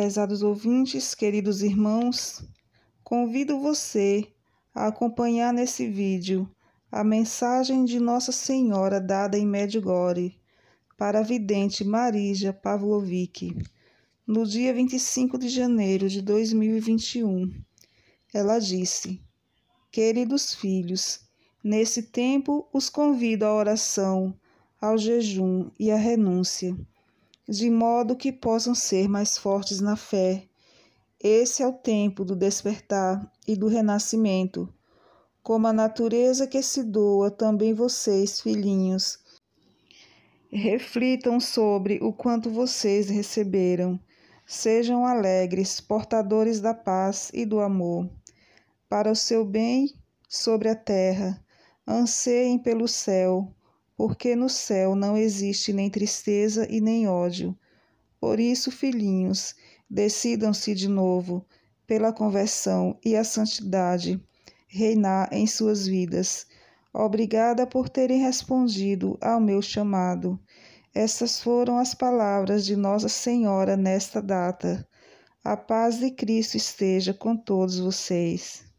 Prezados ouvintes, queridos irmãos, convido você a acompanhar nesse vídeo a mensagem de Nossa Senhora dada em Medjugorje para a vidente Marija Pavlovic, no dia 25 de janeiro de 2021. Ela disse: Queridos filhos, nesse tempo os convido à oração, ao jejum e à renúncia, de modo que possam ser mais fortes na fé. Esse é o tempo do despertar e do renascimento como a natureza que se doa, também vocês, filhinhos, reflitam sobre o quanto vocês receberam. Sejam alegres, portadores da paz e do amor. Para o seu bem sobre a terra, anseiem pelo céu, porque no céu não existe nem tristeza e nem ódio. Por isso, filhinhos, decidam-se de novo pela conversão e a santidade reinar em suas vidas. Obrigada por terem respondido ao meu chamado. Essas foram as palavras de Nossa Senhora nesta data. A paz de Cristo esteja com todos vocês.